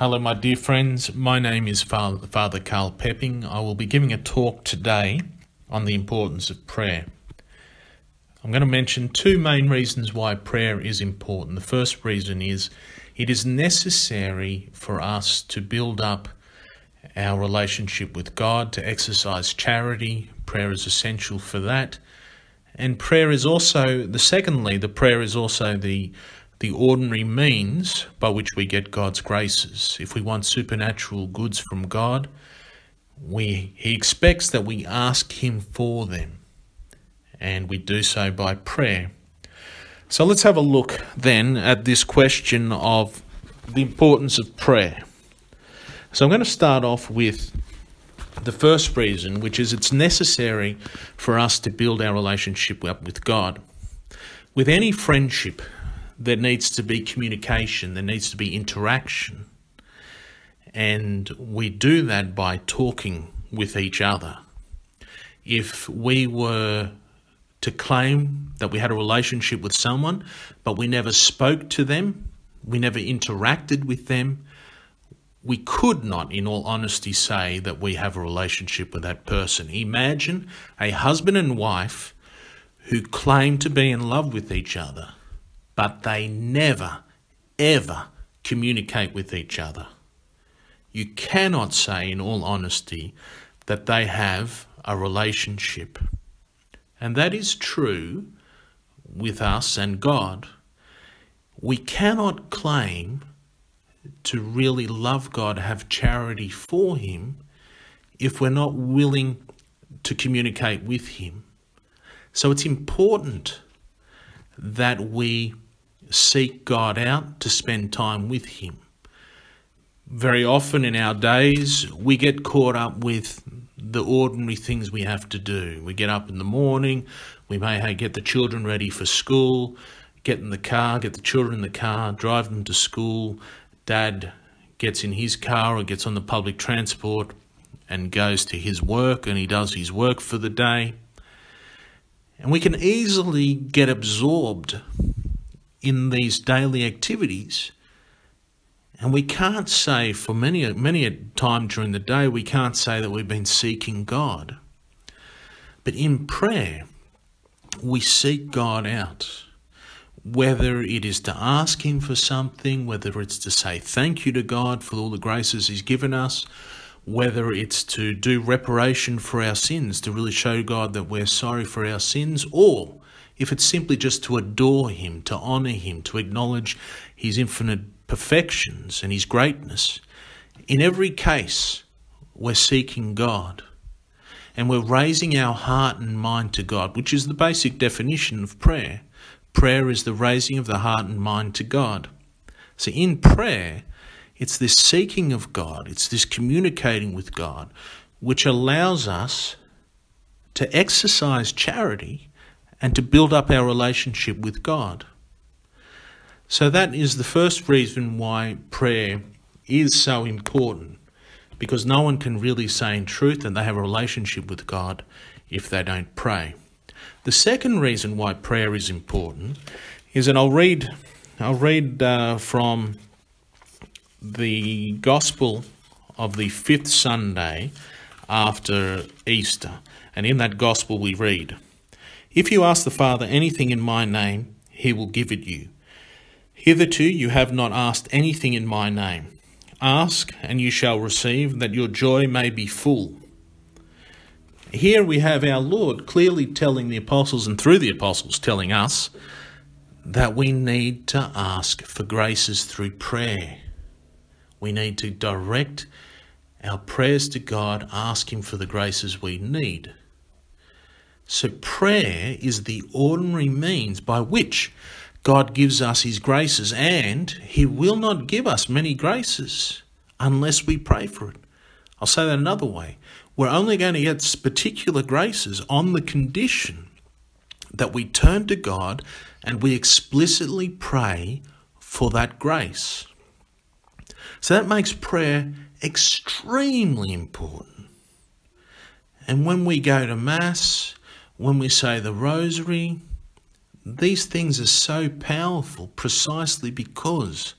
Hello, my dear friends. My name is Father Karl Pepping. I will be giving a talk today on the importance of prayer. I'm going to mention two main reasons why prayer is important. The first reason is it is necessary for us to build up our relationship with God, to exercise charity. Prayer is essential for that. And prayer is also, the secondly, the prayer is also the the ordinary means by which we get God's graces. If we want supernatural goods from God, we, He expects that we ask Him for them, and we do so by prayer. So let's have a look then at this question of the importance of prayer. So I'm going to start off with the first reason, which is it's necessary for us to build our relationship up with God. With any friendship, there needs to be communication, there needs to be interaction. And we do that by talking with each other. If we were to claim that we had a relationship with someone, but we never spoke to them, we never interacted with them, we could not, in all honesty, say that we have a relationship with that person. Imagine a husband and wife who claim to be in love with each other but they never, ever communicate with each other. You cannot say, in all honesty, that they have a relationship. And that is true with us and God. We cannot claim to really love God, have charity for Him, if we're not willing to communicate with Him. So it's important that we seek God out to spend time with Him. Very often in our days, we get caught up with the ordinary things we have to do. We get up in the morning, we may get the children ready for school, get in the car, get the children in the car, drive them to school. Dad gets in his car or gets on the public transport and goes to his work and he does his work for the day. And we can easily get absorbed in these daily activities. And we can't say for many, many a time during the day, we can't say that we've been seeking God. But in prayer, we seek God out. Whether it is to ask Him for something, whether it's to say thank you to God for all the graces He's given us, whether it's to do reparation for our sins, to really show God that we're sorry for our sins, or if it's simply just to adore Him, to honour Him, to acknowledge His infinite perfections and His greatness, in every case, we're seeking God. And we're raising our heart and mind to God, which is the basic definition of prayer. Prayer is the raising of the heart and mind to God. So in prayer, it's this seeking of God, it's this communicating with God, which allows us to exercise charity and to build up our relationship with God. So that is the first reason why prayer is so important, because no one can really say in truth that they have a relationship with God if they don't pray. The second reason why prayer is important is, and I'll read, I'll read uh, from the Gospel of the fifth Sunday after Easter, and in that Gospel we read. If you ask the Father anything in my name, he will give it you. Hitherto you have not asked anything in my name. Ask, and you shall receive, that your joy may be full. Here we have our Lord clearly telling the apostles, and through the apostles telling us, that we need to ask for graces through prayer. We need to direct our prayers to God, ask Him for the graces we need. So prayer is the ordinary means by which God gives us his graces, and he will not give us many graces unless we pray for it. I'll say that another way. We're only going to get particular graces on the condition that we turn to God and we explicitly pray for that grace. So that makes prayer extremely important. And when we go to Mass, when we say the rosary, these things are so powerful precisely because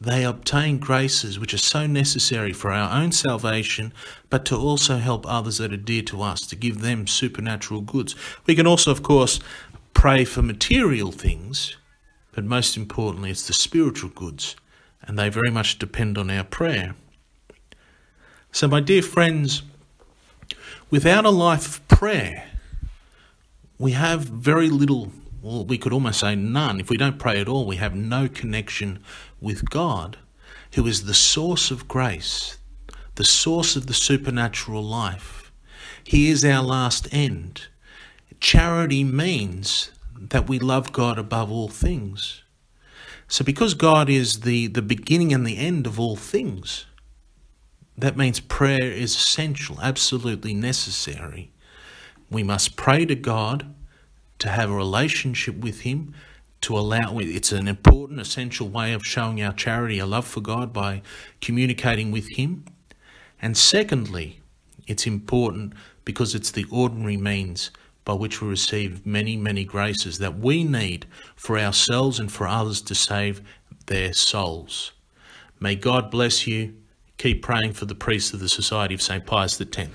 they obtain graces which are so necessary for our own salvation, but to also help others that are dear to us, to give them supernatural goods. We can also, of course, pray for material things, but most importantly, it's the spiritual goods, and they very much depend on our prayer. So, my dear friends, without a life of prayer, we have very little well, we could almost say none. If we don't pray at all, we have no connection with God, who is the source of grace, the source of the supernatural life. He is our last end. Charity means that we love God above all things. So, because God is the, the beginning and the end of all things, that means prayer is essential, absolutely necessary. We must pray to God to have a relationship with Him, to allow it's an important, essential way of showing our charity, our love for God by communicating with Him. And secondly, it's important because it's the ordinary means by which we receive many, many graces that we need for ourselves and for others to save their souls. May God bless you. Keep praying for the priests of the Society of St. Pius X.